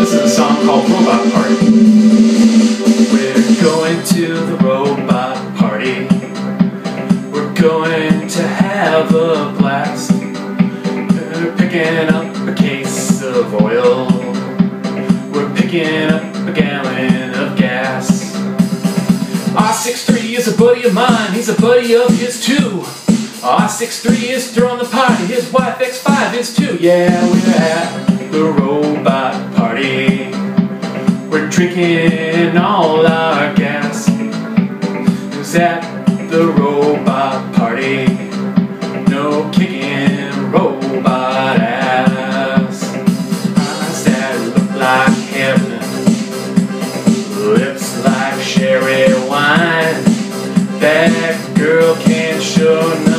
This is a song called Robot Party. We're going to the robot party. We're going to have a blast. We're picking up a case of oil. We're picking up a gallon of gas. Ah, R63 is a buddy of mine, he's a buddy of his too. Ah, six three is throwing the party. His wife X5 is too. Yeah, we're at the robot party. We're drinking all our gas. Who's at the robot party? No kicking robot ass. Eyes that look like heaven. Lips like sherry wine. That girl can't show